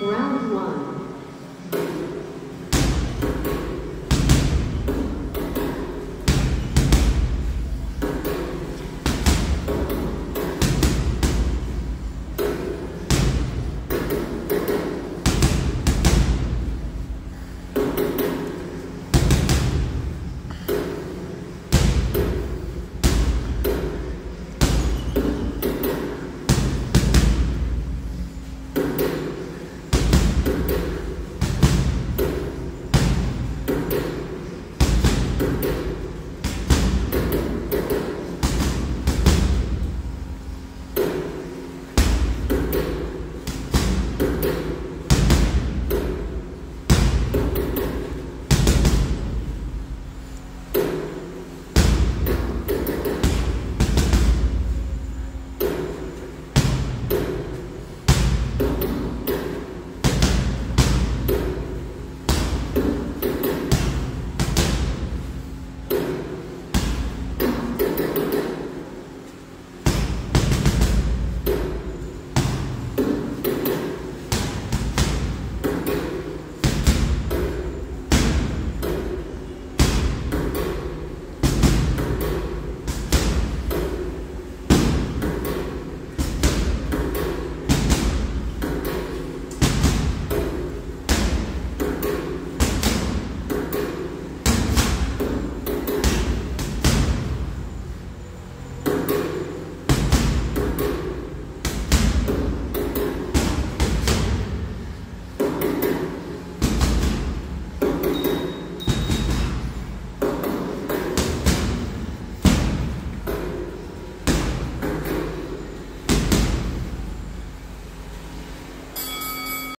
Round one.